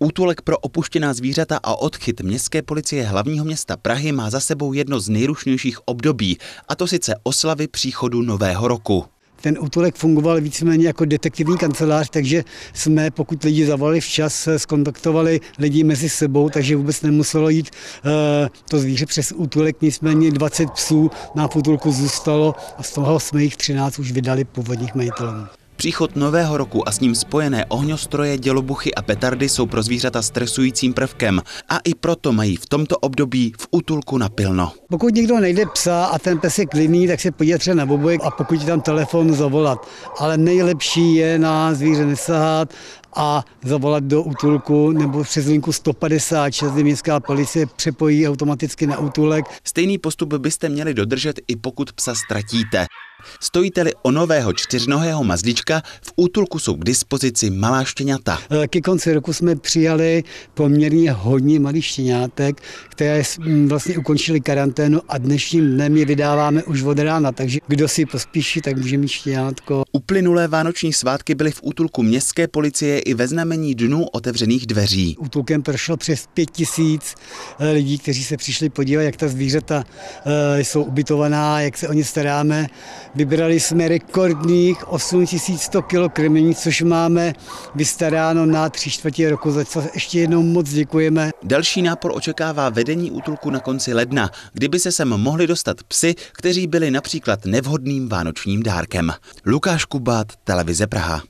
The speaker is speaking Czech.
Útulek pro opuštěná zvířata a odchyt městské policie hlavního města Prahy má za sebou jedno z nejrušnějších období, a to sice oslavy příchodu nového roku. Ten útulek fungoval víceméně jako detektivní kancelář, takže jsme, pokud lidi zavolali včas, skontaktovali lidi mezi sebou, takže vůbec nemuselo jít uh, to zvíře přes útulek, nicméně 20 psů na útulku zůstalo a z toho jsme jich 13 už vydali původních majitelům. Příchod nového roku a s ním spojené ohňostroje, dělobuchy a petardy jsou pro zvířata stresujícím prvkem a i proto mají v tomto období v útulku napilno. Pokud někdo najde psa a ten pes je klidný, tak se podívá třeba na obojek a pokud tam telefon, zavolat. Ale nejlepší je na zvíře nesahat a zavolat do útulku nebo přes linku 156, kdy městská policie přepojí automaticky na útulek. Stejný postup byste měli dodržet i pokud psa ztratíte. Stojíte-li o nového čtyřnohého mazlíčka, v útulku jsou k dispozici malá štěňata. E, ke konci roku jsme přijali poměrně hodně malých štěňátek, které vlastně ukončili karanténu a dnešním dnem je vydáváme už od rána, takže kdo si pospíší, tak může mít štěňátko. Uplynulé vánoční svátky byly v útulku městské policie i ve znamení dnů otevřených dveří. Útulkem prošlo přes pět tisíc e, lidí, kteří se přišli podívat, jak ta zvířata e, jsou ubytovaná, jak se o ně staráme. Vybrali jsme rekordních 8100 kg krmení, což máme vystaráno na tři čtvrtě roku, za co ještě jednou moc děkujeme. Další nápor očekává vedení útulku na konci ledna, kdyby se sem mohli dostat psy, kteří byli například nevhodným vánočním dárkem. Lukáš Kubát, Televize Praha.